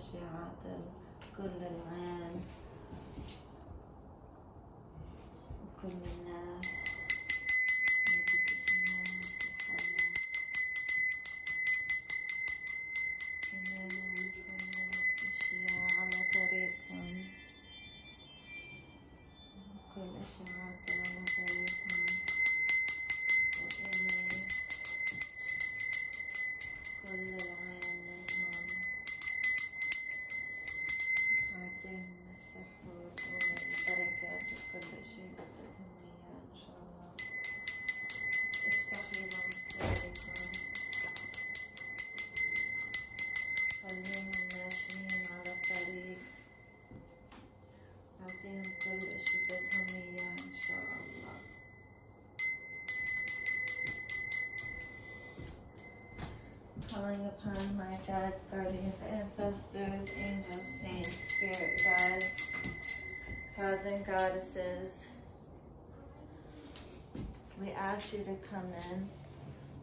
أشعة كل العام كل الناس. Goddesses. We ask you to come in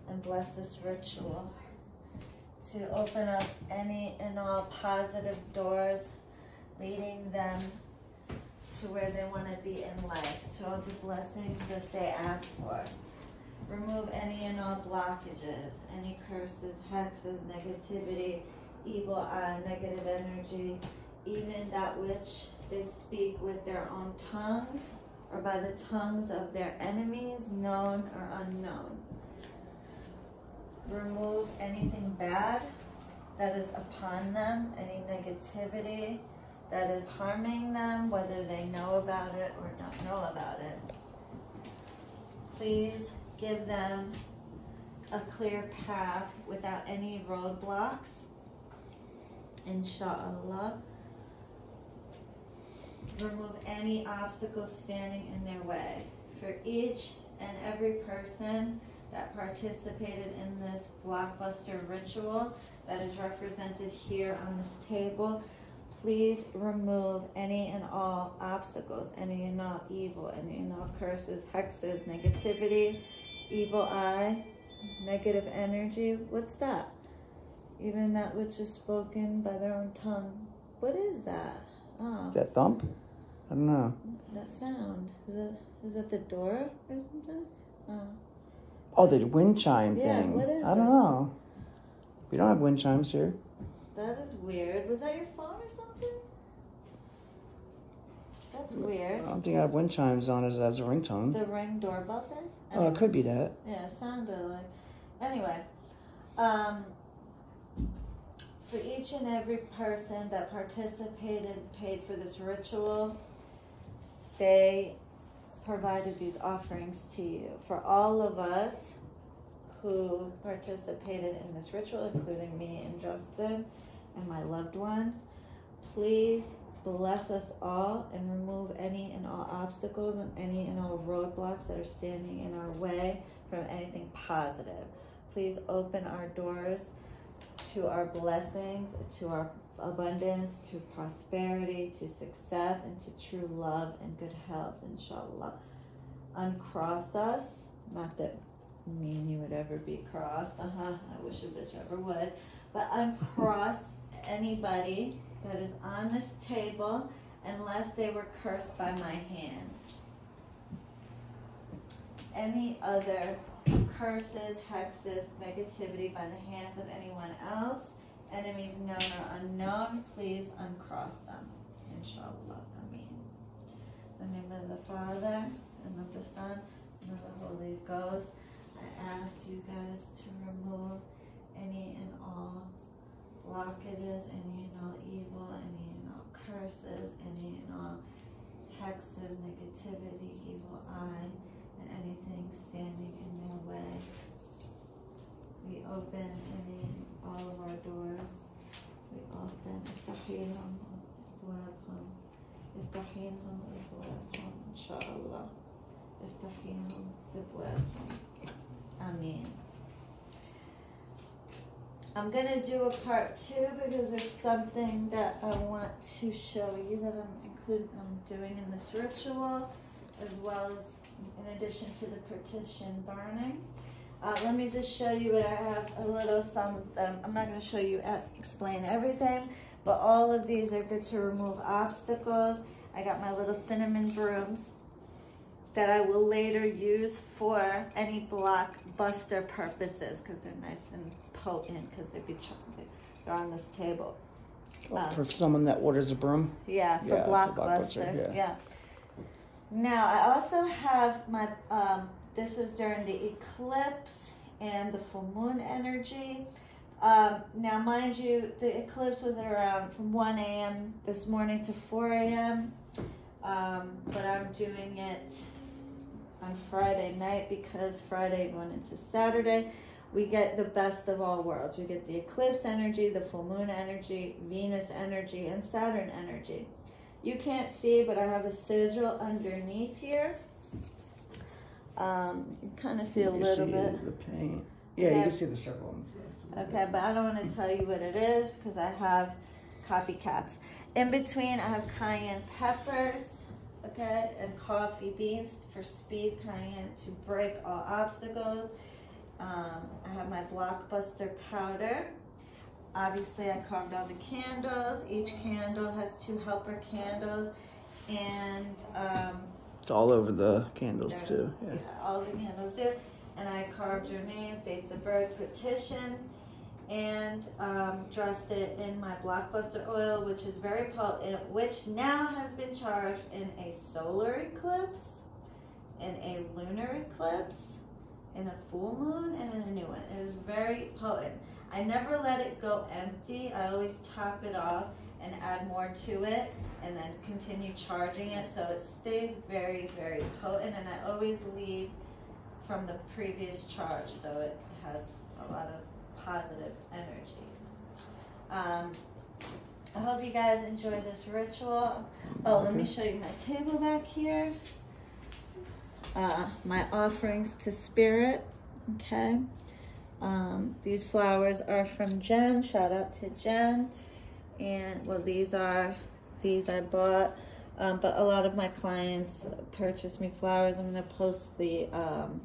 and bless this ritual, to open up any and all positive doors leading them to where they want to be in life, to all the blessings that they ask for. Remove any and all blockages, any curses, hexes, negativity, evil eye, negative energy, even that which they speak with their own tongues or by the tongues of their enemies, known or unknown. Remove anything bad that is upon them, any negativity that is harming them, whether they know about it or don't know about it. Please give them a clear path without any roadblocks. Inshallah. Remove any obstacles standing in their way. For each and every person that participated in this blockbuster ritual that is represented here on this table, please remove any and all obstacles, any and all evil, any and all curses, hexes, negativity, evil eye, negative energy. What's that? Even that which is spoken by their own tongue. What is that? Oh, That thump? I don't know. that sound. Is it is it the door or something? Oh. Oh, the wind chime Yeah, thing. what is I don't it? know. We don't have wind chimes here. That is weird. Was that your phone or something? That's weird. I don't think I have wind chimes on as, as a ringtone. The ring doorbell thing? Oh, it could be that. Yeah, it sounded like. Anyway, um, for each and every person that participated, paid for this ritual, they provided these offerings to you. For all of us who participated in this ritual, including me and Justin and my loved ones, please bless us all and remove any and all obstacles and any and all roadblocks that are standing in our way from anything positive. Please open our doors to our blessings, to our abundance, to prosperity, to success, and to true love and good health, inshallah. Uncross us, not that me and you would ever be crossed, uh huh, I wish a bitch ever would, but uncross anybody that is on this table unless they were cursed by my hands. Any other curses, hexes, negativity by the hands of anyone else, enemies known or unknown, please uncross them. Inshallah. Ameen. In the name of the Father, and of the Son, and of the Holy Ghost, I ask you guys to remove any and all blockages, any and all evil, any and all curses, any and all hexes, negativity, evil I'm gonna do a part two because there's something that I want to show you that I'm including, I'm doing in this ritual, as well as in addition to the partition burning. Uh, let me just show you what I have a little some. Um, I'm not gonna show you uh, explain everything, But all of these are good to remove obstacles. I got my little cinnamon brooms that I will later use for any blockbuster purposes because they're nice and potent because they be they're on this table. Um, for someone that orders a broom. Yeah, for Yeah, for Blockbuster. Blockbuster, yeah. yeah. Now I also have my. Um, this is during the eclipse and the full moon energy. Um, now, mind you, the eclipse was around from 1 a.m. this morning to 4 a.m. Um, but I'm doing it on Friday night because Friday going into Saturday, we get the best of all worlds. We get the eclipse energy, the full moon energy, Venus energy, and Saturn energy. You can't see, but I have a sigil underneath here. Um, you kind of see a little see bit. The paint. Yeah, Okay. you can see the circle. Okay, but I don't want to tell you what it is because I have copycats. In between, I have cayenne peppers, and coffee beans for speed cayenne to break all obstacles. Um, I have my blockbuster powder. Obviously, I carved all the candles. Each candle has two helper candles, and um, It's all over the candles too. Yeah. all the candles do. And I carved your names, dates of birth, petition, and um, dressed it in my blockbuster oil, which is very potent, which now has been charged in a solar eclipse, in a lunar eclipse, in a full moon, and in a new one. It is very potent. I never let it go empty. I always top it off and add more to it and then continue charging it so it stays very, very potent. And I always leave from the previous charge so it has a lot of positive energy. Um, I hope you guys enjoy this ritual. Oh, let me show you my table back here. Uh, my offerings to spirit. Okay. Um, these flowers are from Jen. Shout out to Jen. And well, these are these I bought. Um, but a lot of my clients purchase me flowers. I'm gonna post the um,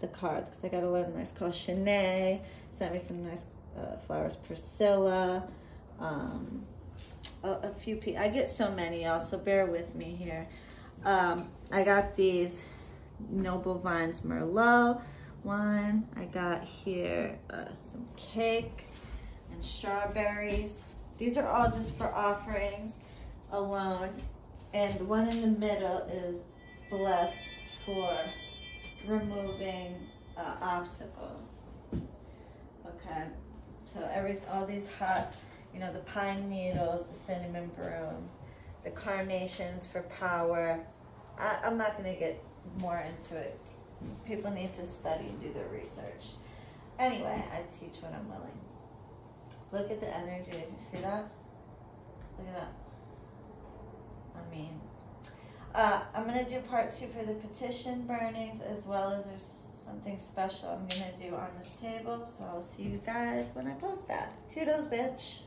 the cards because I got a lot of nice calls. Shanae sent me some nice uh, flowers. Priscilla, um, a, a few people. I get so many, y'all. So bear with me here. Um, I got these Noble Vines Merlot wine. I got here uh, some cake and strawberries. These are all just for offerings alone. And the one in the middle is blessed for removing uh, obstacles. Okay, so every all these hot, you know, the pine needles, the cinnamon brooms, the carnations for power. I, I'm not gonna get more into it. People need to study and do their research. Anyway, I teach when I'm willing. Look at the energy. You see that? Look at that. I mean, uh, I'm gonna do part two for the petition burnings as well as there's something special I'm gonna do on this table. So I'll see you guys when I post that. Toodles, bitch.